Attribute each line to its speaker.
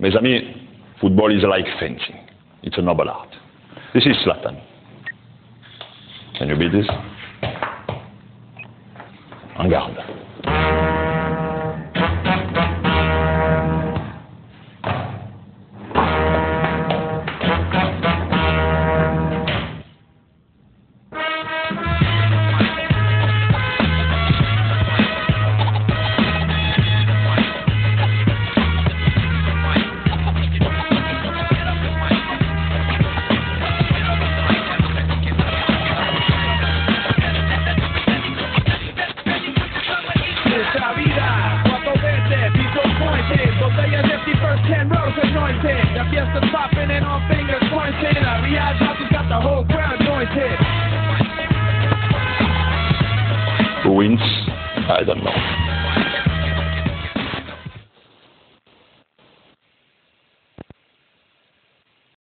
Speaker 1: Mes amis, football is like fencing. It's a noble art. This is Zlatan. Can you beat this? En garde.
Speaker 2: Empty, first ten rows anointed. The fiesta's popping and all fingers pointing. A Riyadh has got the whole
Speaker 1: wins? I don't know.